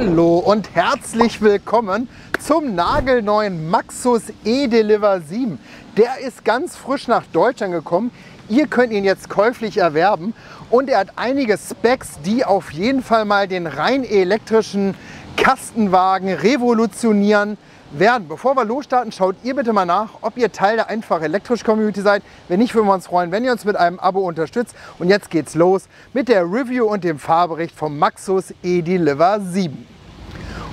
Hallo und herzlich willkommen zum nagelneuen Maxus E-Deliver 7. Der ist ganz frisch nach Deutschland gekommen. Ihr könnt ihn jetzt käuflich erwerben und er hat einige Specs, die auf jeden Fall mal den rein elektrischen Kastenwagen revolutionieren werden. Bevor wir losstarten, schaut ihr bitte mal nach, ob ihr Teil der einfach elektrisch Community seid. Wenn nicht, würden wir uns freuen, wenn ihr uns mit einem Abo unterstützt. Und jetzt geht's los mit der Review und dem Fahrbericht vom Maxus E-Deliver 7.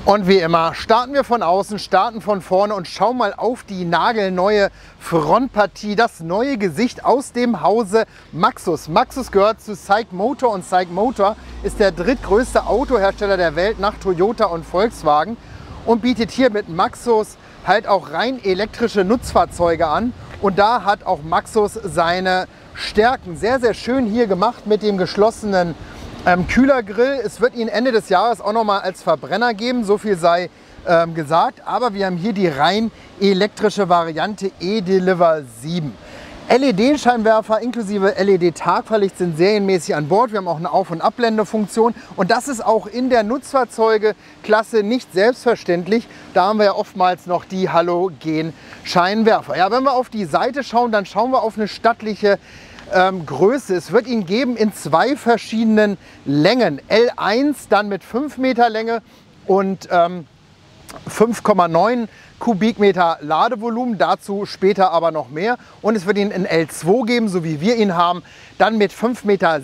Und wie immer starten wir von außen, starten von vorne und schauen mal auf die nagelneue Frontpartie, das neue Gesicht aus dem Hause Maxus. Maxus gehört zu Psych Motor und Psych Motor ist der drittgrößte Autohersteller der Welt nach Toyota und Volkswagen und bietet hier mit Maxus halt auch rein elektrische Nutzfahrzeuge an. Und da hat auch Maxus seine Stärken sehr, sehr schön hier gemacht mit dem geschlossenen ähm, Kühlergrill, es wird ihn Ende des Jahres auch noch mal als Verbrenner geben, so viel sei ähm, gesagt. Aber wir haben hier die rein elektrische Variante E-Deliver 7. LED-Scheinwerfer inklusive LED-Tagverlicht sind serienmäßig an Bord. Wir haben auch eine Auf- und Abblendefunktion. Und das ist auch in der Nutzfahrzeuge-Klasse nicht selbstverständlich. Da haben wir ja oftmals noch die Halogen-Scheinwerfer. Ja, wenn wir auf die Seite schauen, dann schauen wir auf eine stattliche ähm, Größe. Es wird ihn geben in zwei verschiedenen Längen. L1 dann mit 5 Meter Länge und ähm, 5,9 Kubikmeter Ladevolumen, dazu später aber noch mehr. Und es wird ihn in L2 geben, so wie wir ihn haben, dann mit 5,36 Meter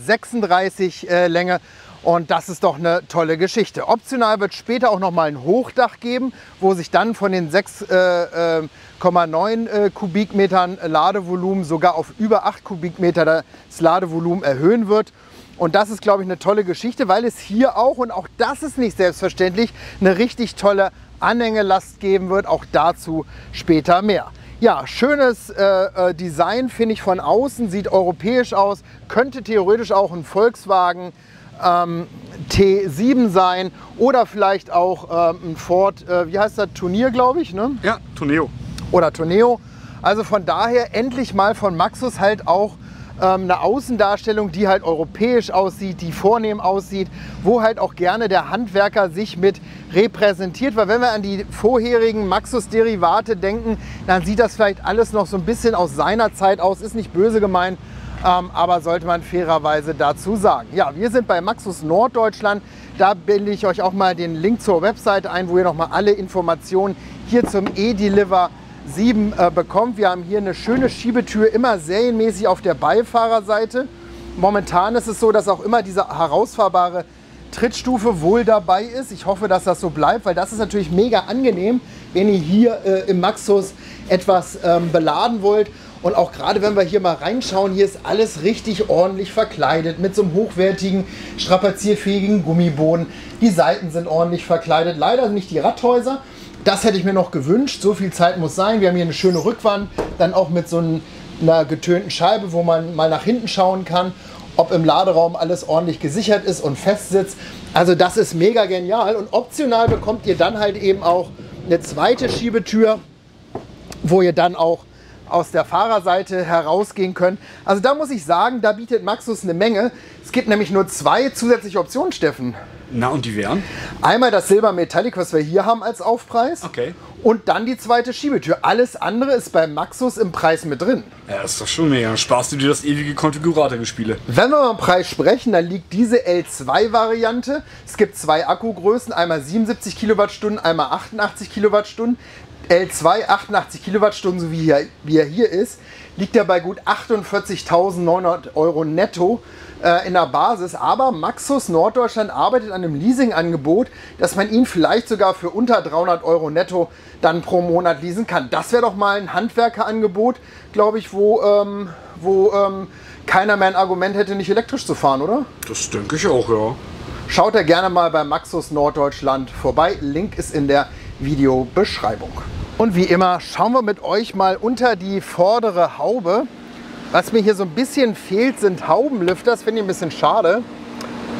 äh, Länge und das ist doch eine tolle Geschichte. Optional wird später auch noch mal ein Hochdach geben, wo sich dann von den 6,9 äh, äh, äh, Kubikmetern Ladevolumen sogar auf über 8 Kubikmeter das Ladevolumen erhöhen wird. Und das ist, glaube ich, eine tolle Geschichte, weil es hier auch, und auch das ist nicht selbstverständlich, eine richtig tolle Anhängelast geben wird. Auch dazu später mehr. Ja, schönes äh, äh Design finde ich von außen, sieht europäisch aus, könnte theoretisch auch ein Volkswagen ähm, T7 sein oder vielleicht auch ähm, ein Ford, äh, wie heißt das, Turnier, glaube ich, ne? Ja, Tourneo. Oder Tourneo. Also von daher endlich mal von Maxus halt auch ähm, eine Außendarstellung, die halt europäisch aussieht, die vornehm aussieht, wo halt auch gerne der Handwerker sich mit repräsentiert. Weil wenn wir an die vorherigen Maxus-Derivate denken, dann sieht das vielleicht alles noch so ein bisschen aus seiner Zeit aus, ist nicht böse gemeint, ähm, aber sollte man fairerweise dazu sagen. Ja, wir sind bei Maxus Norddeutschland. Da binde ich euch auch mal den Link zur Webseite ein, wo ihr noch mal alle Informationen hier zum E-Deliver 7 äh, bekommt. Wir haben hier eine schöne Schiebetür, immer serienmäßig auf der Beifahrerseite. Momentan ist es so, dass auch immer diese herausfahrbare Trittstufe wohl dabei ist. Ich hoffe, dass das so bleibt, weil das ist natürlich mega angenehm, wenn ihr hier äh, im Maxus etwas ähm, beladen wollt und auch gerade wenn wir hier mal reinschauen, hier ist alles richtig ordentlich verkleidet mit so einem hochwertigen, strapazierfähigen Gummiboden. Die Seiten sind ordentlich verkleidet. Leider nicht die Radhäuser. Das hätte ich mir noch gewünscht. So viel Zeit muss sein. Wir haben hier eine schöne Rückwand, dann auch mit so einer getönten Scheibe, wo man mal nach hinten schauen kann, ob im Laderaum alles ordentlich gesichert ist und fest sitzt. Also das ist mega genial und optional bekommt ihr dann halt eben auch eine zweite Schiebetür, wo ihr dann auch aus der Fahrerseite herausgehen können. Also da muss ich sagen, da bietet Maxus eine Menge. Es gibt nämlich nur zwei zusätzliche Optionen, Steffen. Na, und die wären? Einmal das Silber Metallic, was wir hier haben als Aufpreis. Okay. Und dann die zweite Schiebetür. Alles andere ist bei Maxus im Preis mit drin. Ja, ist doch schon mega. Sparst du dir das ewige Konfigurator-Gespiele. Wenn wir mal Preis sprechen, dann liegt diese L2-Variante. Es gibt zwei Akkugrößen, einmal 77 Kilowattstunden, einmal 88 Kilowattstunden. L2 88 Kilowattstunden, so wie, hier, wie er hier ist, liegt er bei gut 48.900 Euro netto äh, in der Basis. Aber Maxus Norddeutschland arbeitet an einem Leasingangebot, dass man ihn vielleicht sogar für unter 300 Euro netto dann pro Monat leasen kann. Das wäre doch mal ein Handwerkerangebot, glaube ich, wo, ähm, wo ähm, keiner mehr ein Argument hätte, nicht elektrisch zu fahren, oder? Das denke ich auch, ja. Schaut da gerne mal bei Maxus Norddeutschland vorbei. Link ist in der Videobeschreibung. Und wie immer schauen wir mit euch mal unter die vordere Haube. Was mir hier so ein bisschen fehlt, sind Haubenlüfter. Das finde ich ein bisschen schade.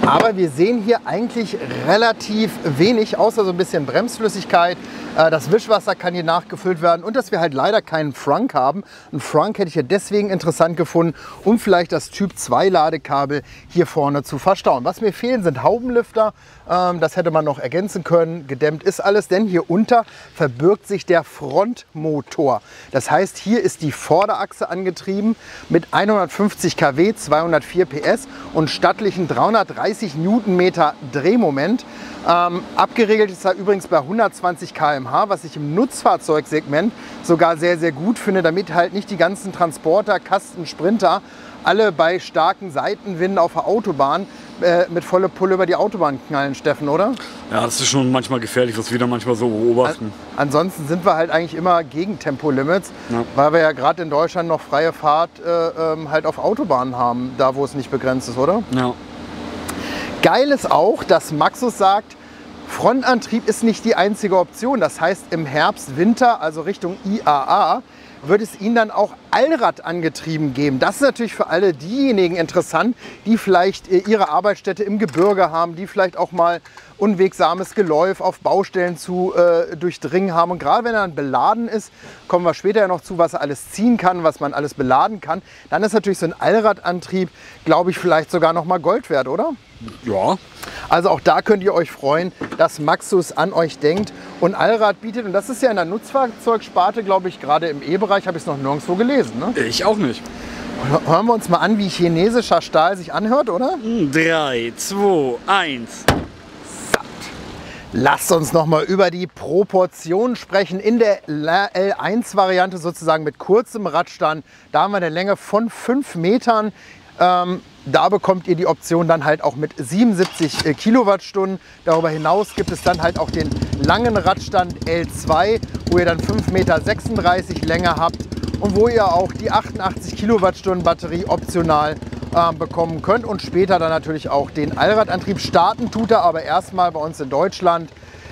Aber wir sehen hier eigentlich relativ wenig, außer so ein bisschen Bremsflüssigkeit. Äh, Das Wischwasser kann hier nachgefüllt werden und dass wir halt leider keinen Frunk haben. Ein Frunk hätte ich ja deswegen interessant gefunden, um vielleicht das Typ 2 Ladekabel hier vorne zu verstauen. Was mir fehlen, sind Haubenlüfter. Ähm, Das hätte man noch ergänzen können. Gedämmt ist alles, denn hier unter verbirgt sich der Frontmotor. Das heißt, hier ist die Vorderachse angetrieben mit 150 kW, 204 PS und stattlichen 330 Newtonmeter Drehmoment. Ähm, abgeregelt ist er übrigens bei 120 km/h, was ich im Nutzfahrzeugsegment sogar sehr, sehr gut finde, damit halt nicht die ganzen Transporter, Kasten, Sprinter alle bei starken Seitenwinden auf der Autobahn äh, mit volle Pulle über die Autobahn knallen, Steffen, oder? Ja, das ist schon manchmal gefährlich, was wir da manchmal so beobachten. Ansonsten sind wir halt eigentlich immer gegen Tempolimits, Ja. weil wir ja gerade in Deutschland noch freie Fahrt äh, ähm, halt auf Autobahnen haben, da wo es nicht begrenzt ist, oder? Ja. Geil ist auch, dass Maxus sagt, Frontantrieb ist nicht die einzige Option. Das heißt, im Herbst, Winter, also Richtung IAA, wird es ihnen dann auch Allrad angetrieben geben. Das ist natürlich für alle diejenigen interessant, die vielleicht äh, ihre Arbeitsstätte im Gebirge haben, die vielleicht auch mal unwegsames Geläuf auf Baustellen zu äh, durchdringen haben. Und gerade wenn er dann beladen ist, kommen wir später ja noch zu, was er alles ziehen kann, was man alles beladen kann, dann ist natürlich so ein Allradantrieb, glaube ich, vielleicht sogar noch mal Gold wert, oder? Ja. Also auch da könnt ihr euch freuen, dass Maxus an euch denkt und Allrad bietet. Und das ist ja in der Nutzfahrzeugsparte, glaube ich, gerade im E-Bereich habe ich es noch nirgendwo gelesen. Ne? Ich auch nicht. Hören wir uns mal an, wie chinesischer Stahl sich anhört, oder? 3, 2, 1. Lasst uns noch mal über die Proportionen sprechen. In der L1-Variante sozusagen mit kurzem Radstand, da haben wir eine Länge von 5 Metern. Ähm, da bekommt ihr die Option dann halt auch mit 77 äh, Kilowattstunden. Darüber hinaus gibt es dann halt auch den langen Radstand L2, wo ihr dann 5,36 Meter Länge habt und wo ihr auch die 88 Kilowattstunden Batterie optional ähm, bekommen könnt und später dann natürlich auch den Allradantrieb. Starten tut er aber erstmal bei uns in Deutschland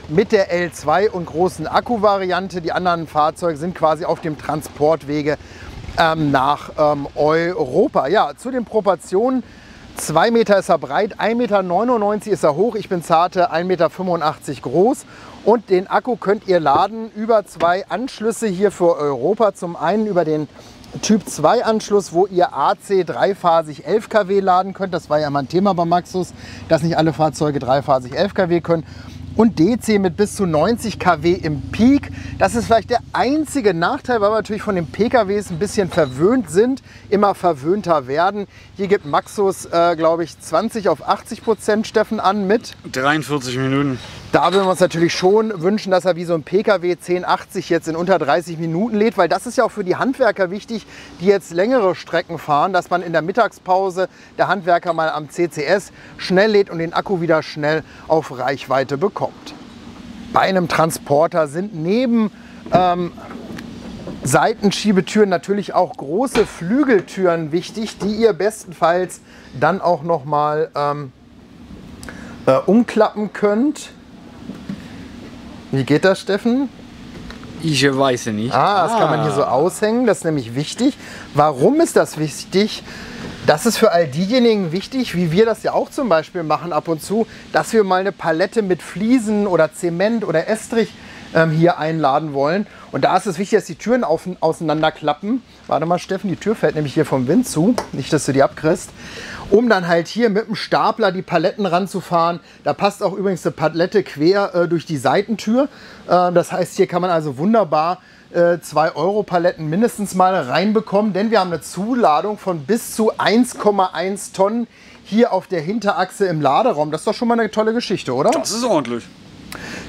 mit der L2 und großen Akku-Variante. Die anderen Fahrzeuge sind quasi auf dem Transportwege ähm, nach ähm, Europa. Ja, zu den Proportionen. 2 Meter ist er breit, 1,99 Meter ist er hoch. Ich bin zarte 1,85 Meter groß. Und den Akku könnt ihr laden über zwei Anschlüsse hier für Europa. Zum einen über den Typ 2 Anschluss, wo ihr AC dreiphasig 11 kW laden könnt. Das war ja mal ein Thema bei Maxus, dass nicht alle Fahrzeuge dreiphasig 11 kW können. Und DC mit bis zu 90 kW im Peak. Das ist vielleicht der einzige Nachteil, weil wir natürlich von den PKWs ein bisschen verwöhnt sind, immer verwöhnter werden. Hier gibt Maxus, äh, glaube ich, 20 auf 80 Prozent Steffen an mit 43 Minuten. Da würden wir uns natürlich schon wünschen, dass er wie so ein PKW 1080 jetzt in unter 30 Minuten lädt, weil das ist ja auch für die Handwerker wichtig, die jetzt längere Strecken fahren, dass man in der Mittagspause der Handwerker mal am CCS schnell lädt und den Akku wieder schnell auf Reichweite bekommt. Bei einem Transporter sind neben ähm, Seitenschiebetüren natürlich auch große Flügeltüren wichtig, die ihr bestenfalls dann auch noch mal ähm, äh, umklappen könnt. Wie geht das, Steffen? Ich weiß nicht. Ah, das kann man hier so aushängen. Das ist nämlich wichtig. Warum ist das wichtig? Das ist für all diejenigen wichtig, wie wir das ja auch zum Beispiel machen ab und zu, dass wir mal eine Palette mit Fliesen oder Zement oder Estrich ähm, hier einladen wollen. Und da ist es wichtig, dass die Türen auf, auseinanderklappen. Warte mal, Steffen, die Tür fällt nämlich hier vom Wind zu. Nicht, dass du die abkriegst. Um dann halt hier mit dem Stapler die Paletten ranzufahren. Da passt auch übrigens eine Palette quer äh, durch die Seitentür. Äh, das heißt, hier kann man also wunderbar 2 Euro Paletten mindestens mal reinbekommen, denn wir haben eine Zuladung von bis zu 1,1 Tonnen hier auf der Hinterachse im Laderaum. Das ist doch schon mal eine tolle Geschichte, oder? Das ist ordentlich.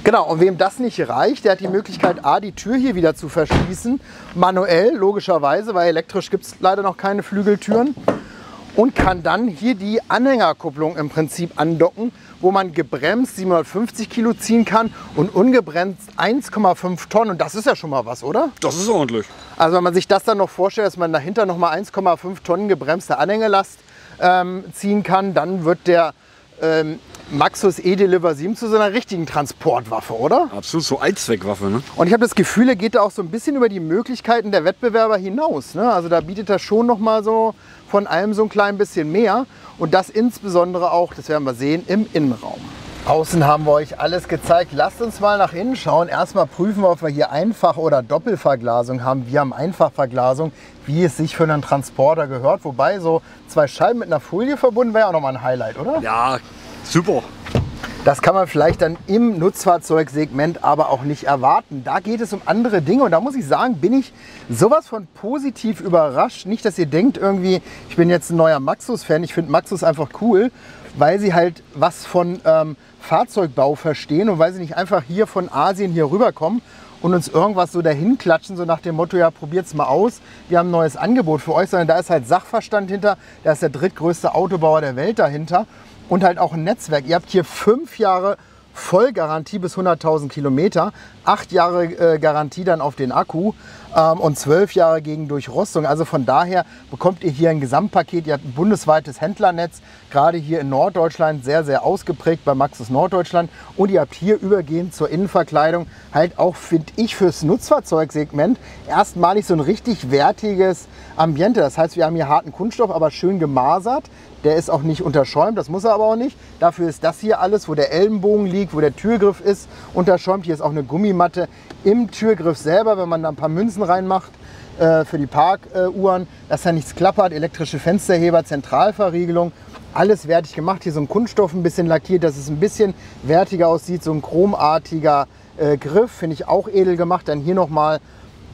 Genau, und wem das nicht reicht, der hat die Möglichkeit, A, die Tür hier wieder zu verschließen. Manuell, logischerweise, weil elektrisch gibt es leider noch keine Flügeltüren. Und kann dann hier die Anhängerkupplung im Prinzip andocken, wo man gebremst 750 Kilo ziehen kann und ungebremst 1,5 Tonnen. Und das ist ja schon mal was, oder? Das ist ordentlich. Also wenn man sich das dann noch vorstellt, dass man dahinter noch mal 1,5 Tonnen gebremste Anhängelast ähm, ziehen kann, dann wird der ähm, Maxus E-Deliver 7 zu so einer richtigen Transportwaffe, oder? Absolut, so Allzweckwaffe, ne? Und ich habe das Gefühl, er geht da auch so ein bisschen über die Möglichkeiten der Wettbewerber hinaus. Ne? Also da bietet er schon noch mal so von allem so ein klein bisschen mehr. Und das insbesondere auch, das werden wir sehen, im Innenraum. Außen haben wir euch alles gezeigt. Lasst uns mal nach innen schauen. Erstmal prüfen wir, ob wir hier Einfach- oder Doppelverglasung haben. Wir haben Einfachverglasung, wie es sich für einen Transporter gehört. Wobei so zwei Scheiben mit einer Folie verbunden wäre auch nochmal ein Highlight, oder? Ja, super. Das kann man vielleicht dann im Nutzfahrzeugsegment aber auch nicht erwarten. Da geht es um andere Dinge und da muss ich sagen, bin ich sowas von positiv überrascht. Nicht, dass ihr denkt irgendwie, ich bin jetzt ein neuer Maxus-Fan. Ich finde Maxus einfach cool, weil sie halt was von ähm, Fahrzeugbau verstehen und weil sie nicht einfach hier von Asien hier rüberkommen und uns irgendwas so dahin klatschen, so nach dem Motto, ja, probiert's mal aus, wir haben ein neues Angebot für euch, sondern da ist halt Sachverstand hinter, da ist der drittgrößte Autobauer der Welt dahinter und halt auch ein Netzwerk. Ihr habt hier fünf Jahre Vollgarantie bis 100.000 Kilometer, acht Jahre äh, Garantie dann auf den Akku ähm, und zwölf Jahre gegen Durchrostung. Also von daher bekommt ihr hier ein Gesamtpaket. Ihr habt ein bundesweites Händlernetz, gerade hier in Norddeutschland sehr, sehr ausgeprägt bei Maxus Norddeutschland. Und ihr habt hier übergehend zur Innenverkleidung halt auch, finde ich, fürs Nutzfahrzeugsegment erstmalig so ein richtig wertiges Ambiente. Das heißt, wir haben hier harten Kunststoff, aber schön gemasert. Der ist auch nicht unterschäumt, das muss er aber auch nicht. Dafür ist das hier alles, wo der Ellenbogen liegt, wo der Türgriff ist, unterschäumt. Hier ist auch eine Gummimatte im Türgriff selber, wenn man da ein paar Münzen reinmacht äh, für die Parkuhren, dass da nichts klappert. Elektrische Fensterheber, Zentralverriegelung, alles wertig gemacht. Hier so ein Kunststoff ein bisschen lackiert, dass es ein bisschen wertiger aussieht. So ein chromartiger äh, Griff, finde ich auch edel gemacht. Dann hier nochmal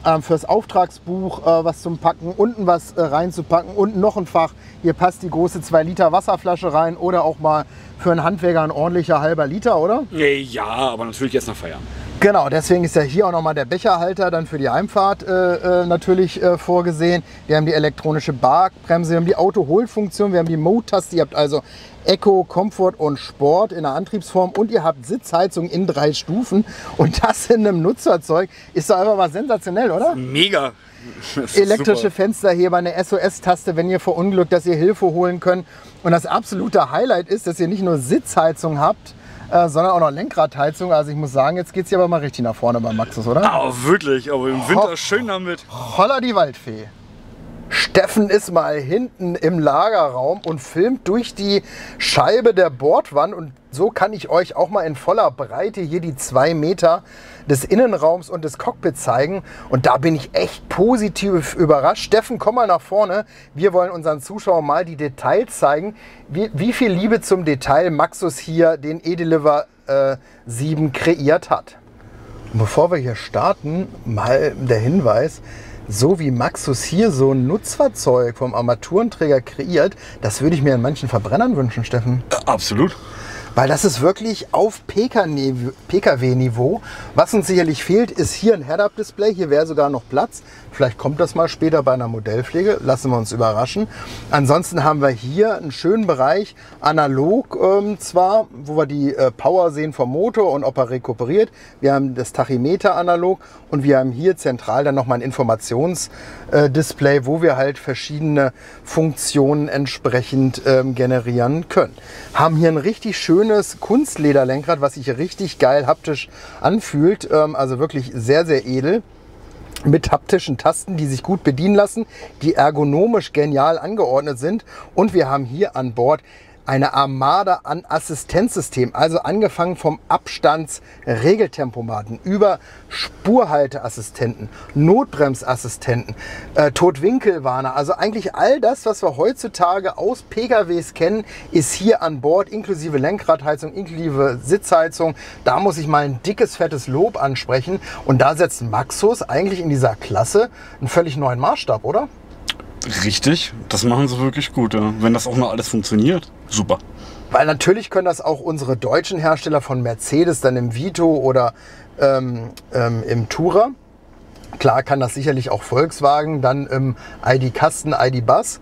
ähm, fürs Auftragsbuch äh, was zum Packen, unten was äh, reinzupacken, unten noch ein Fach. Hier passt die große 2 Liter Wasserflasche rein oder auch mal für einen Handwerker ein ordentlicher halber Liter, oder? Ja, aber natürlich jetzt nach Feierabend. Genau, deswegen ist ja hier auch nochmal der Becherhalter dann für die Heimfahrt äh, äh, natürlich äh, vorgesehen. Wir haben die elektronische Barbremse, wir haben die Auto-Hold-Funktion, wir haben die Mode-Taste. Ihr habt also Eco, Comfort und Sport in der Antriebsform und ihr habt Sitzheizung in drei Stufen. Und das in einem Nutzfahrzeug ist doch einfach mal sensationell, oder? Mega. Elektrische super. Fensterheber, eine SOS-Taste, wenn ihr verunglückt, dass ihr Hilfe holen könnt. Und das absolute Highlight ist, dass ihr nicht nur Sitzheizung habt, äh, sondern auch noch Lenkradheizung. Also ich muss sagen, jetzt geht es hier aber mal richtig nach vorne bei Maxus, oder? Ah, wirklich, aber im Winter schön damit. Holla die Waldfee. Steffen ist mal hinten im Lagerraum und filmt durch die Scheibe der Bordwand. Und so kann ich euch auch mal in voller Breite hier die zwei Meter des Innenraums und des Cockpits zeigen. Und da bin ich echt positiv überrascht. Steffen, komm mal nach vorne. Wir wollen unseren Zuschauern mal die Details zeigen, wie, wie viel Liebe zum Detail Maxus hier den E-Deliver äh, 7 kreiert hat. Und Bevor wir hier starten, mal der Hinweis, so wie Maxus hier so ein Nutzfahrzeug vom Armaturenträger kreiert, das würde ich mir in manchen Verbrennern wünschen, Steffen. Äh, absolut. Weil das ist wirklich auf PKW-Niveau. Was uns sicherlich fehlt, ist hier ein Head-Up-Display. Hier wäre sogar noch Platz. Vielleicht kommt das mal später bei einer Modellpflege. Lassen wir uns überraschen. Ansonsten haben wir hier einen schönen Bereich, analog ähm, zwar, wo wir die äh, Power sehen vom Motor und ob er rekuperiert. Wir haben das Tachymeter analog und wir haben hier zentral dann nochmal ein Informationsdisplay, wo wir halt verschiedene Funktionen entsprechend ähm, generieren können. Haben hier ein richtig schönes Kunstlederlenkrad, was sich richtig geil haptisch anfühlt. Ähm, also wirklich sehr, sehr edel mit haptischen Tasten, die sich gut bedienen lassen, die ergonomisch genial angeordnet sind. Und wir haben hier an Bord eine Armada an Assistenzsystemen, also angefangen vom Abstandsregeltempomaten über Spurhalteassistenten, Notbremsassistenten, äh, Totwinkelwarner, also eigentlich all das, was wir heutzutage aus PKWs kennen, ist hier an Bord, inklusive Lenkradheizung, inklusive Sitzheizung. Da muss ich mal ein dickes, fettes Lob ansprechen. Und da setzt Maxus eigentlich in dieser Klasse einen völlig neuen Maßstab, oder? Richtig, das machen sie wirklich gut. Ja. Wenn das auch noch alles funktioniert, super. Weil natürlich können das auch unsere deutschen Hersteller von Mercedes dann im Vito oder ähm, ähm, im Tourer. Klar kann das sicherlich auch Volkswagen, dann im ID-Kasten, ID-Bus.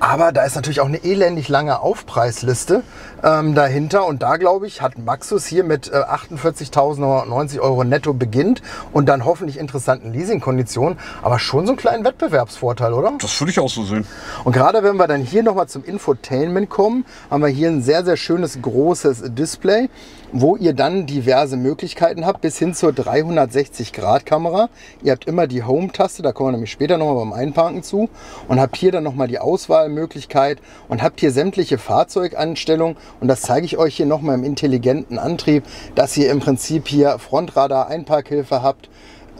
Aber da ist natürlich auch eine elendig lange Aufpreisliste ähm, dahinter. Und da, glaube ich, hat Maxus hier mit äh, 48.090 Euro netto beginnt und dann hoffentlich interessanten Leasingkonditionen. Aber schon so einen kleinen Wettbewerbsvorteil, oder? Das würde ich auch so sehen. Und gerade wenn wir dann hier nochmal zum Infotainment kommen, haben wir hier ein sehr, sehr schönes großes Display, wo ihr dann diverse Möglichkeiten habt, bis hin zur 360-Grad-Kamera. Ihr habt immer die Home-Taste, da kommen wir nämlich später nochmal beim Einparken zu. Und habt hier dann nochmal die Auswahlmöglichkeit und habt hier sämtliche Fahrzeuganstellungen. Und das zeige ich euch hier nochmal im intelligenten Antrieb, dass ihr im Prinzip hier Frontradar, Einparkhilfe habt,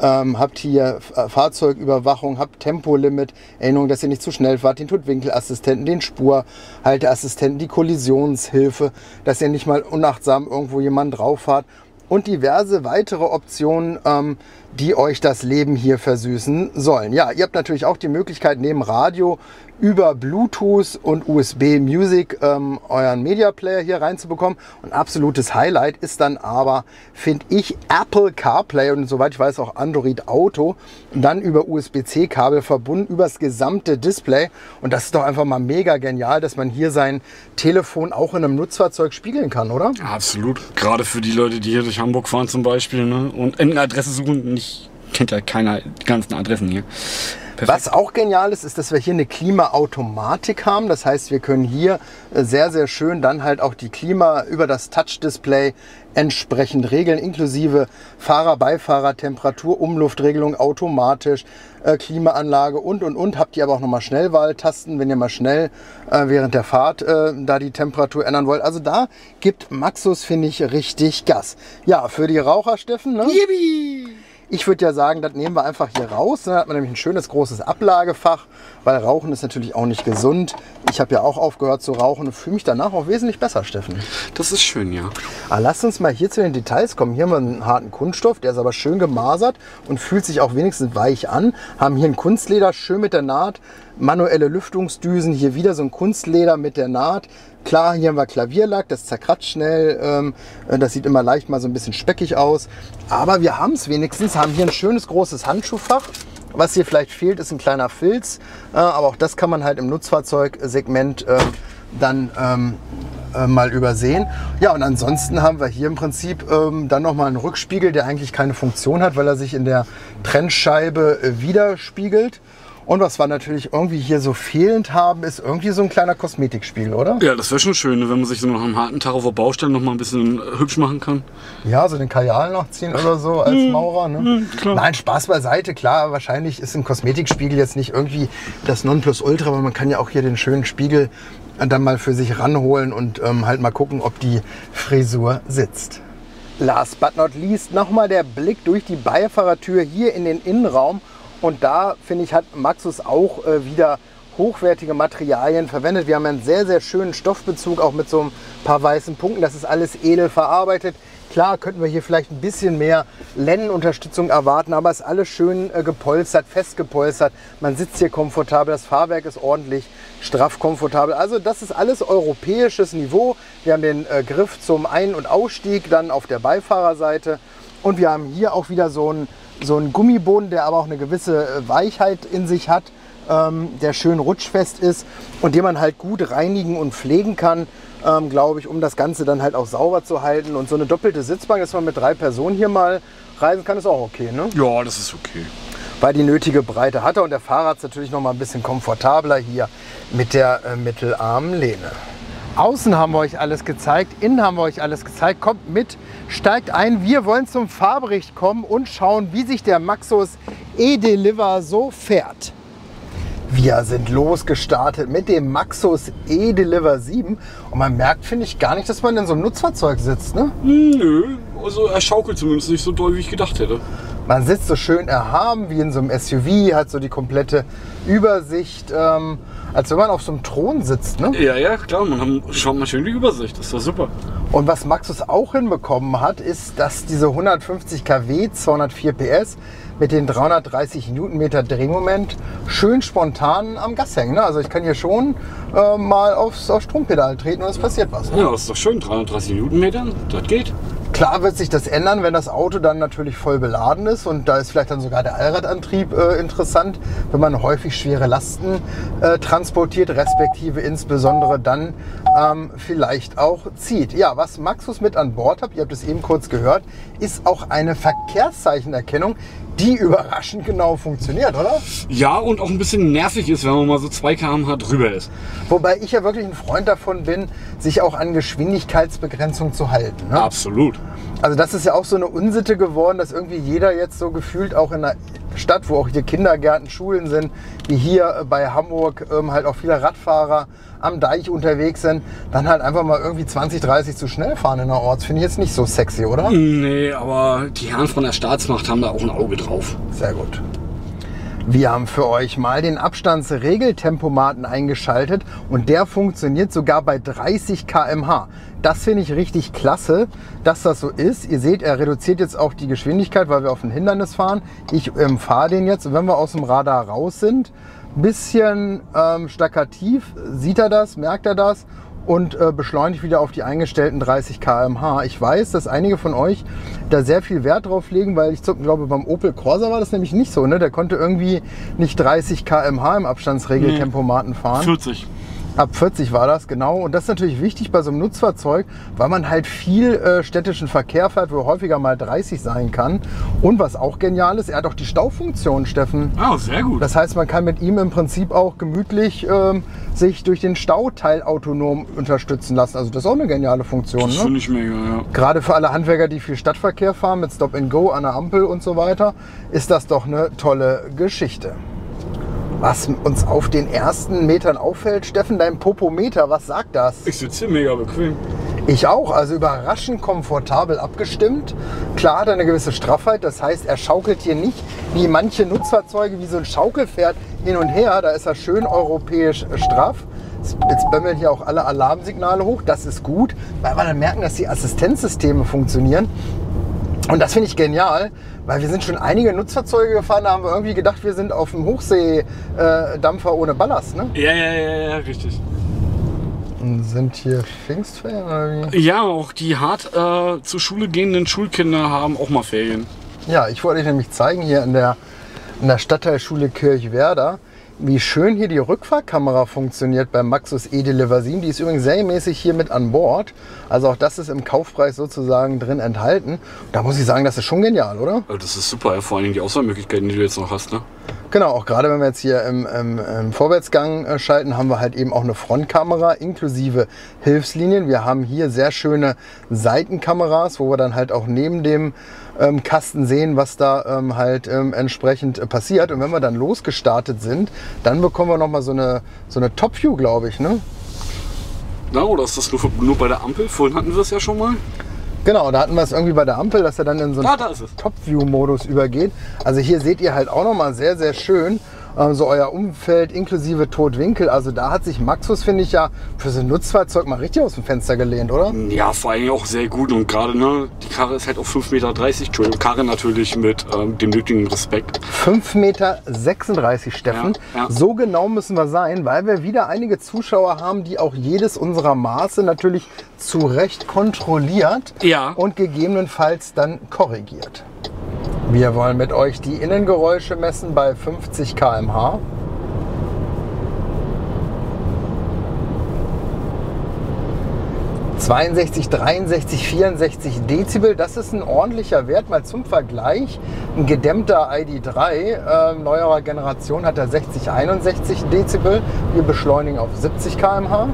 ähm, habt hier F- Fahrzeugüberwachung, habt Tempolimit, Erinnerung, dass ihr nicht zu schnell fahrt, den Totwinkelassistenten, den Spurhalteassistenten, die Kollisionshilfe, dass ihr nicht mal unachtsam irgendwo jemand drauf fahrt und diverse weitere Optionen, ähm, die euch das Leben hier versüßen sollen. Ja, ihr habt natürlich auch die Möglichkeit, neben Radio über Bluetooth und USB Music ähm, euren Media Player hier reinzubekommen. Und absolutes Highlight ist dann aber, finde ich, Apple CarPlay und soweit ich weiß auch Android Auto. Dann über USB-C-Kabel verbunden übers gesamte Display. Und das ist doch einfach mal mega genial, dass man hier sein Telefon auch in einem Nutzfahrzeug spiegeln kann, oder? Absolut. Gerade für die Leute, die hier durch Hamburg fahren zum Beispiel ne? und eine Adresse suchen, nicht kennt ja keiner die ganzen Adressen hier. Perfekt. Was auch genial ist, ist, dass wir hier eine Klimaautomatik haben. Das heißt, wir können hier äh, sehr, sehr schön dann halt auch die Klima über das Touch-Display entsprechend regeln, inklusive Fahrer, Beifahrer, Temperatur, Umluftregelung automatisch, äh, Klimaanlage und, und, und. Habt ihr aber auch nochmal Schnellwahltasten, wenn ihr mal schnell äh, während der Fahrt äh, da die Temperatur ändern wollt. Also da gibt Maxus, finde ich, richtig Gas. Ja, für die Raucher, Steffen, ne? Ich würde ja sagen, das nehmen wir einfach hier raus. Dann hat man nämlich ein schönes großes Ablagefach, weil Rauchen ist natürlich auch nicht gesund. Ich habe ja auch aufgehört zu rauchen und fühle mich danach auch wesentlich besser, Steffen. Das ist schön, ja. Aber lasst uns mal hier zu den Details kommen. Hier haben wir einen harten Kunststoff, der ist aber schön gemasert und fühlt sich auch wenigstens weich an. Haben hier ein Kunstleder, schön mit der Naht. Manuelle Lüftungsdüsen, hier wieder so ein Kunstleder mit der Naht. Klar, hier haben wir Klavierlack, das zerkratzt schnell. Ähm, äh, das sieht immer leicht mal so ein bisschen speckig aus. Aber wir haben es wenigstens, haben hier ein schönes großes Handschuhfach. Was hier vielleicht fehlt, ist ein kleiner Filz. Äh, aber auch das kann man halt im Nutzfahrzeugsegment äh, dann ähm, äh, mal übersehen. Ja, und ansonsten haben wir hier im Prinzip ähm, dann nochmal einen Rückspiegel, der eigentlich keine Funktion hat, weil er sich in der Trennscheibe widerspiegelt. Und was wir natürlich irgendwie hier so fehlend haben, ist irgendwie so ein kleiner Kosmetikspiegel, oder? Ja, das wäre schon schön, ne, wenn man sich so nach einem harten Tag auf der Baustelle noch mal ein bisschen äh, hübsch machen kann. Ja, so den Kajal noch ziehen oder so als Maurer. Ne? klar. Nein, Spaß beiseite, klar. Wahrscheinlich ist ein Kosmetikspiegel jetzt nicht irgendwie das Nonplusultra, aber man kann ja auch hier den schönen Spiegel dann mal für sich ranholen und ähm, halt mal gucken, ob die Frisur sitzt. Last but not least nochmal der Blick durch die Beifahrertür hier in den Innenraum. Und da, finde ich, hat Maxus auch äh, wieder hochwertige Materialien verwendet. Wir haben einen sehr, sehr schönen Stoffbezug, auch mit so ein paar weißen Punkten. Das ist alles edel verarbeitet. Klar könnten wir hier vielleicht ein bisschen mehr Lennenunterstützung erwarten, aber es ist alles schön äh, gepolstert, fest gepolstert. Man sitzt hier komfortabel, das Fahrwerk ist ordentlich straff komfortabel. Also das ist alles europäisches Niveau. Wir haben den äh, Griff zum Ein- und Ausstieg dann auf der Beifahrerseite und wir haben hier auch wieder so einen, so einen Gummiboden, der aber auch eine gewisse äh, Weichheit in sich hat, ähm, der schön rutschfest ist und den man halt gut reinigen und pflegen kann, ähm, glaube ich, um das Ganze dann halt auch sauber zu halten. Und so eine doppelte Sitzbank, dass man mit drei Personen hier mal reisen kann, ist auch okay, ne? Ja, das ist okay. weil die nötige Breite hatte und der Fahrrad ist natürlich noch mal ein bisschen komfortabler hier mit der äh, mittelarmen Lehne. Außen haben wir euch alles gezeigt, innen haben wir euch alles gezeigt. Kommt mit, steigt ein. Wir wollen zum Fahrbericht kommen und schauen, wie sich der Maxus E-Deliver so fährt. Wir sind losgestartet mit dem Maxus E-Deliver 7 und man merkt, finde ich, gar nicht, dass man in so einem Nutzfahrzeug sitzt. Ne? Nö, also er schaukelt zumindest nicht so doll, wie ich gedacht hätte. Man sitzt so schön erhaben wie in so einem SUV, hat so die komplette Übersicht, ähm, als wenn man auf so einem Thron sitzt. Ne? Ja, ja, klar, man hat, schaut mal schön die Übersicht, das ist doch super. Und was Maxus auch hinbekommen hat, ist, dass diese 150 kW, 204 PS mit den 330 Newtonmeter Drehmoment schön spontan am Gas hängen. Ne? Also ich kann hier schon äh, mal aufs, aufs Strompedal treten und es passiert was. Ne? Ja, das ist doch schön, 330 Newtonmeter, das geht. Klar wird sich das ändern, wenn das Auto dann natürlich voll beladen ist und da ist vielleicht dann sogar der Allradantrieb äh, interessant, wenn man häufig schwere Lasten äh, transportiert, respektive insbesondere dann ähm, vielleicht auch zieht. Ja, was Maxus mit an Bord? Hat, ihr habt es eben kurz gehört, ist auch eine Verkehrszeichenerkennung, die überraschend genau funktioniert, oder? Ja, und auch ein bisschen nervig ist, wenn man mal so 2 km/h drüber ist. Wobei ich ja wirklich ein Freund davon bin, sich auch an Geschwindigkeitsbegrenzung zu halten. Ne? Absolut. Also das ist ja auch so eine Unsitte geworden, dass irgendwie jeder jetzt so gefühlt auch in einer Stadt, wo auch hier Kindergärten, Schulen sind, wie hier bei Hamburg ähm, halt auch viele Radfahrer am Deich unterwegs sind, dann halt einfach mal irgendwie 20, 30 zu schnell fahren in der Orts. Finde ich jetzt nicht so sexy, oder? Nee, aber die Herren von der Staatsmacht haben da auch ein Auge drauf. Sehr gut. Wir haben für euch mal den Abstandsregeltempomaten eingeschaltet und der funktioniert sogar bei 30 km/h. Das finde ich richtig klasse, dass das so ist. Ihr seht, er reduziert jetzt auch die Geschwindigkeit, weil wir auf ein Hindernis fahren. Ich ähm, fahre den jetzt und wenn wir aus dem Radar raus sind, bisschen ähm, stackativ, sieht er das, merkt er das und äh, beschleunigt wieder auf die eingestellten 30 km/h. Ich weiß, dass einige von euch da sehr viel Wert drauf legen, weil ich glaube, beim Opel Corsa war das nämlich nicht so. Ne? Der konnte irgendwie nicht 30 km/h im Abstandsregeltempomaten fahren. 40. Ab 40 war das, genau. Und das ist natürlich wichtig bei so einem Nutzfahrzeug, weil man halt viel äh, städtischen Verkehr fährt, wo häufiger mal 30 sein kann. Und was auch genial ist, er hat auch die Staufunktion, Steffen. Ah, sehr gut. Das heißt, man kann mit ihm im Prinzip auch gemütlich ähm, sich durch den Stauteil autonom unterstützen lassen. Also das ist auch eine geniale Funktion. das Ne? finde ich mega, ja. Gerade für alle Handwerker, die viel Stadtverkehr fahren mit Stop and Go an der Ampel und so weiter, ist das doch eine tolle Geschichte. Was uns auf den ersten Metern auffällt, Steffen, dein Popometer, was sagt das? Ich sitze hier mega bequem. Ich auch, also überraschend komfortabel abgestimmt. Klar hat er eine gewisse Straffheit, das heißt, er schaukelt hier nicht wie manche Nutzfahrzeuge wie so ein Schaukelpferd hin und her. Da ist er schön europäisch straff. Jetzt bömmeln hier auch alle Alarmsignale hoch, das ist gut, weil wir dann merken, dass die Assistenzsysteme funktionieren. Und das finde ich genial, weil wir sind schon einige Nutzfahrzeuge gefahren, da haben wir irgendwie gedacht, wir sind auf dem Hochseedampfer ohne Ballast. Ne? Ja, ja, ja, ja, richtig. Und sind hier Pfingstferien oder wie? Ja, auch die hart äh, zur Schule gehenden Schulkinder haben auch mal Ferien. Ja, ich wollte euch nämlich zeigen hier in der, in der Stadtteilschule Kirchwerder, wie schön hier die Rückfahrkamera funktioniert beim Maxus E-Deliver 7. Die ist übrigens serienmäßig hier mit an Bord. Also auch das ist im Kaufpreis sozusagen drin enthalten. Da muss ich sagen, das ist schon genial, oder? Das ist super, ja, vor allen Dingen die Auswahlmöglichkeiten, die du jetzt noch hast. Ne? Genau, auch gerade wenn wir jetzt hier im, im, im Vorwärtsgang äh, schalten, haben wir halt eben auch eine Frontkamera inklusive Hilfslinien. Wir haben hier sehr schöne Seitenkameras, wo wir dann halt auch neben dem ähm, Kasten sehen, was da ähm, halt ähm, entsprechend äh, passiert. Und wenn wir dann losgestartet sind, dann bekommen wir nochmal so eine, so eine Top-View, glaube ich. Ne? Na, oder ist das nur, nur bei der Ampel? Vorhin hatten wir es ja schon mal. Genau, da hatten wir es irgendwie bei der Ampel, dass er dann in so einen Ah. Top-View-Modus übergeht. Also hier seht ihr halt auch nochmal sehr, sehr schön so euer Umfeld inklusive Totwinkel. Also da hat sich Maxus, finde ich ja, für so ein Nutzfahrzeug mal richtig aus dem Fenster gelehnt, oder? Ja, vor allem auch sehr gut und gerade, ne, die Karre ist halt auf 5,30 Meter. Entschuldigung, Karre natürlich mit ähm, dem nötigen Respekt. 5,36 Meter, Steffen. Ja, ja. So genau müssen wir sein, weil wir wieder einige Zuschauer haben, die auch jedes unserer Maße natürlich zu Recht kontrolliert Ja. und gegebenenfalls dann korrigiert. Wir wollen mit euch die Innengeräusche messen bei 50 km/h. ...62, 63, 64 Dezibel, das ist ein ordentlicher Wert, mal zum Vergleich. Ein gedämmter ID3 äh, neuerer Generation hat er 60, 61 Dezibel. Wir beschleunigen auf 70 km/h.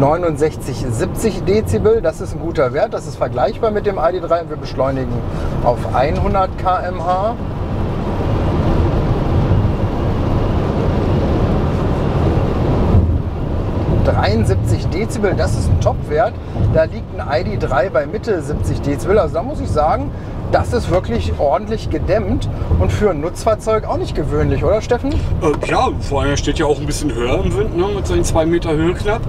...69, 70 Dezibel, das ist ein guter Wert, das ist vergleichbar mit dem ID3 und wir beschleunigen auf 100 km/h. ...73 Dezibel, das ist ein Top-Wert. Da liegt ein ID3 bei Mitte 70 Dezibel. Also da muss ich sagen, das ist wirklich ordentlich gedämmt und für ein Nutzfahrzeug auch nicht gewöhnlich, oder Steffen? Äh, ja, vor allem steht ja auch ein bisschen höher im Wind, ne, mit seinen 2 Meter Höhe knapp.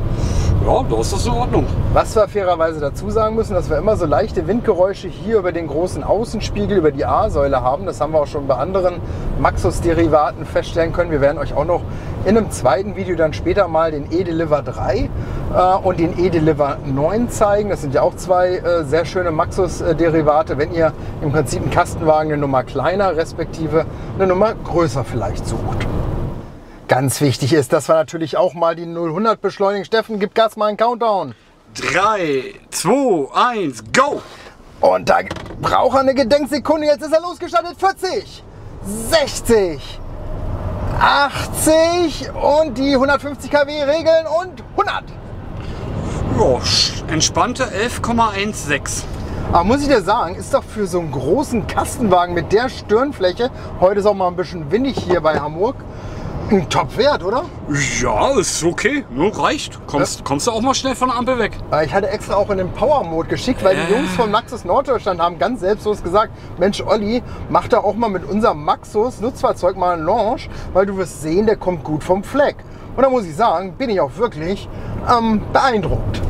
Ja, da ist das in Ordnung. Was wir fairerweise dazu sagen müssen, dass wir immer so leichte Windgeräusche hier über den großen Außenspiegel, über die A-Säule haben. Das haben wir auch schon bei anderen Maxus-Derivaten feststellen können. Wir werden euch auch noch In einem zweiten Video dann später mal den E-Deliver 3 äh, und den E-Deliver 9 zeigen. Das sind ja auch zwei äh, sehr schöne Maxus-Derivate, wenn ihr im Prinzip einen Kastenwagen eine Nummer kleiner, respektive eine Nummer größer vielleicht sucht. Ganz wichtig ist, dass wir natürlich auch mal die 0-100 beschleunigen. Steffen, gib Gas mal einen Countdown. 3, 2, 1, go! Und da braucht er eine Gedenksekunde. Jetzt ist er losgestartet. 40, 60, 80 und die 150 kW regeln und 100. Ja, entspannte 11,16. Aber muss ich dir sagen, ist doch für so einen großen Kastenwagen mit der Stirnfläche, heute ist auch mal ein bisschen windig hier bei Hamburg, ein Top-Wert, oder? Ja, ist okay. Nur reicht. Kommst, kommst du auch mal schnell von der Ampel weg. Äh, Ich hatte extra auch in den Power-Mode geschickt, weil die Äh. Jungs von Maxus Norddeutschland haben ganz selbstlos gesagt, Mensch Olli, mach da auch mal mit unserem Maxus Nutzfahrzeug mal einen Launch, weil du wirst sehen, der kommt gut vom Fleck. Und da muss ich sagen, bin ich auch wirklich ähm, beeindruckt.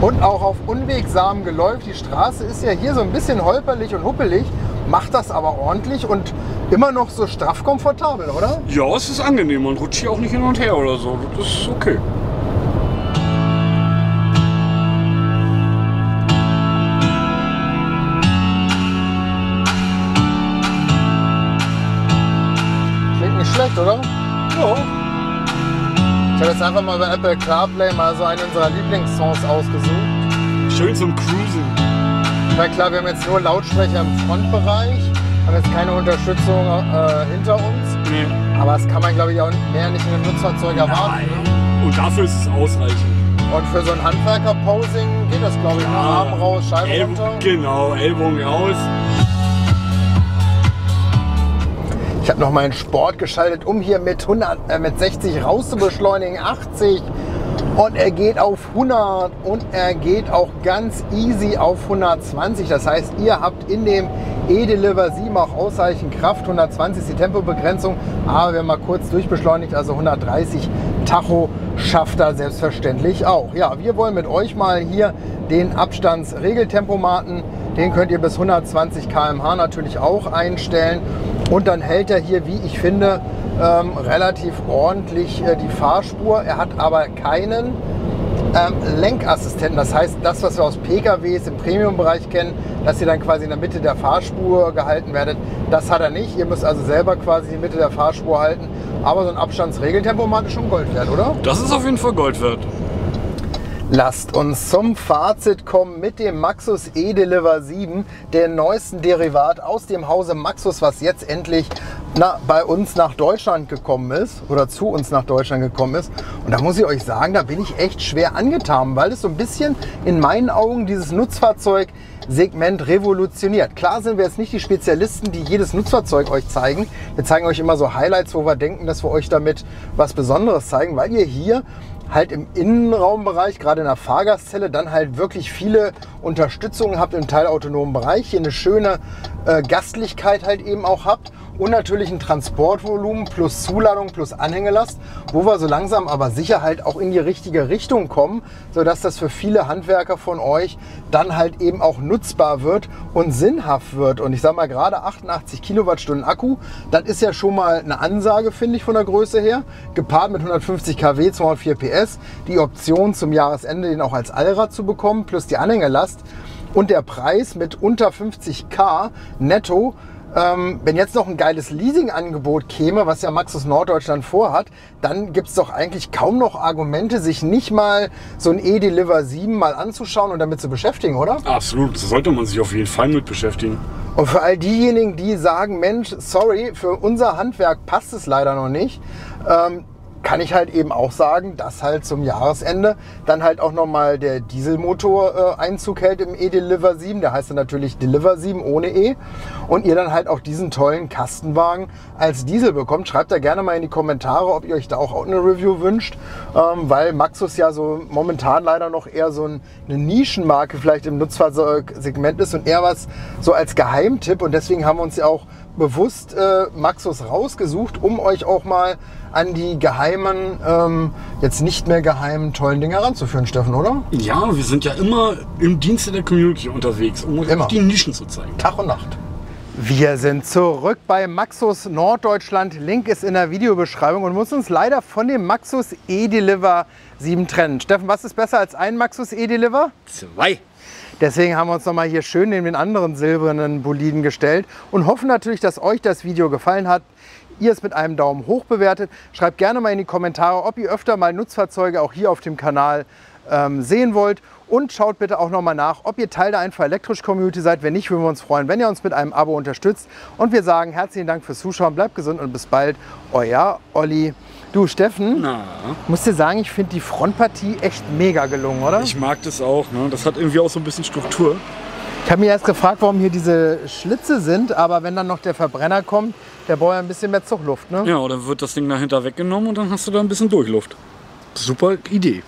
Und auch auf unwegsamem Geläuf. Die Straße ist ja hier so ein bisschen holperlich und huppelig, macht das aber ordentlich und immer noch so straff komfortabel, oder? Ja, es ist angenehm. Man rutscht hier auch nicht hin und her oder so. Das ist okay. Ich habe jetzt einfach mal bei Apple CarPlay mal so einen unserer Lieblingssongs ausgesucht. Schön zum Cruisen. Na klar, wir haben jetzt nur Lautsprecher im Frontbereich, haben jetzt keine Unterstützung äh, hinter uns. Nee. Aber das kann man, glaube ich, auch mehr nicht in einem Nutzfahrzeug erwarten. Ne? Und dafür ist es ausreichend. Und für so ein Handwerker-Posing geht das, glaube ich, nur Arm raus, Scheibe Ell- runter. Genau, Ellbogen raus. Ich habe noch meinen Sport geschaltet, um hier mit, 100, äh, mit 60 rauszubeschleunigen, 80. Und er geht auf 100 und er geht auch ganz easy auf 120. Das heißt, ihr habt in dem E-Deliver 7 auch ausreichend Kraft. 120 ist die Tempobegrenzung, aber wenn man kurz durchbeschleunigt, also 130 Tacho schafft er selbstverständlich auch. Ja, wir wollen mit euch mal hier den Abstandsregeltempomaten, den könnt ihr bis 120 km/h natürlich auch einstellen. Und dann hält er hier, wie ich finde, ähm, relativ ordentlich äh, die Fahrspur. Er hat aber keinen ähm, Lenkassistenten. Das heißt, das, was wir aus PKWs im Premium-Bereich kennen, dass ihr dann quasi in der Mitte der Fahrspur gehalten werdet, das hat er nicht. Ihr müsst also selber quasi die Mitte der Fahrspur halten. Aber so ein Abstandsregeltempomat ist schon Gold wert, oder? Das ist auf jeden Fall Gold wert. Lasst uns zum Fazit kommen mit dem Maxus E-Deliver 7, der neuesten Derivat aus dem Hause Maxus, was jetzt endlich na, bei uns nach Deutschland gekommen ist oder zu uns nach Deutschland gekommen ist. Und da muss ich euch sagen, da bin ich echt schwer angetan, weil es so ein bisschen in meinen Augen dieses Nutzfahrzeug Segment revolutioniert. Klar sind wir jetzt nicht die Spezialisten, die jedes Nutzfahrzeug euch zeigen. Wir zeigen euch immer so Highlights, wo wir denken, dass wir euch damit was Besonderes zeigen, weil ihr hier halt im Innenraumbereich, gerade in der Fahrgastzelle, dann halt wirklich viele Unterstützungen habt im teilautonomen Bereich. Hier eine schöne äh, Gastlichkeit halt eben auch habt und natürlich ein Transportvolumen plus Zuladung plus Anhängelast, wo wir so langsam aber sicher halt auch in die richtige Richtung kommen, sodass das für viele Handwerker von euch dann halt eben auch nutzbar wird und sinnhaft wird. Und ich sag mal, gerade 88 Kilowattstunden Akku, das ist ja schon mal eine Ansage, finde ich, von der Größe her. Gepaart mit 150 kW, 204 PS, die Option zum Jahresende den auch als Allrad zu bekommen, plus die Anhängelast. Und der Preis mit unter 50k netto ähm, wenn jetzt noch ein geiles Leasingangebot käme, was ja Maxus Norddeutschland vorhat, dann gibt es doch eigentlich kaum noch Argumente, sich nicht mal so ein E-Deliver 7 mal anzuschauen und damit zu beschäftigen, oder? Absolut, da sollte man sich auf jeden Fall mit beschäftigen. Und für all diejenigen, die sagen, Mensch, sorry, für unser Handwerk passt es leider noch nicht, ähm, kann ich halt eben auch sagen, dass halt zum Jahresende dann halt auch nochmal der Dieselmotor äh, Einzug hält im E-Deliver 7. Der heißt dann natürlich Deliver 7 ohne E. Und ihr dann halt auch diesen tollen Kastenwagen als Diesel bekommt. Schreibt da gerne mal in die Kommentare, ob ihr euch da auch eine Review wünscht. Ähm, weil Maxus ja so momentan leider noch eher so ein, eine Nischenmarke vielleicht im Nutzfahrzeugsegment ist und eher was so als Geheimtipp. Und deswegen haben wir uns ja auch bewusst äh, Maxus rausgesucht, um euch auch mal an die geheimen, ähm, jetzt nicht mehr geheimen, tollen Dinge heranzuführen, Steffen, oder? Ja, wir sind ja immer im Dienste der Community unterwegs, um euch Immer. die Nischen zu zeigen. Tag und Nacht. Wir sind zurück bei Maxus Norddeutschland. Link ist in der Videobeschreibung und muss uns leider von dem Maxus E-Deliver 7 trennen. Steffen, was ist besser als ein Maxus E-Deliver? Zwei. Deswegen haben wir uns nochmal hier schön neben den anderen silbernen Boliden gestellt und hoffen natürlich, dass euch das Video gefallen hat. Ihr es mit einem Daumen hoch bewertet. Schreibt gerne mal in die Kommentare, ob ihr öfter mal Nutzfahrzeuge auch hier auf dem Kanal ähm, sehen wollt. Und schaut bitte auch nochmal nach, ob ihr Teil der Einfach Elektrisch Community seid. Wenn nicht, würden wir uns freuen, wenn ihr uns mit einem Abo unterstützt. Und wir sagen herzlichen Dank fürs Zuschauen, bleibt gesund und bis bald. Euer Olli. Du, Steffen, Na, muss dir sagen, ich finde die Frontpartie echt mega gelungen, oder? ich mag das auch. Ne? Das hat irgendwie auch so ein bisschen Struktur. Ich habe mich erst gefragt, warum hier diese Schlitze sind, aber wenn dann noch der Verbrenner kommt, der braucht ja ein bisschen mehr Zugluft. Ne? Ja, oder wird das Ding dahinter weggenommen und dann hast du da ein bisschen Durchluft. Super Idee.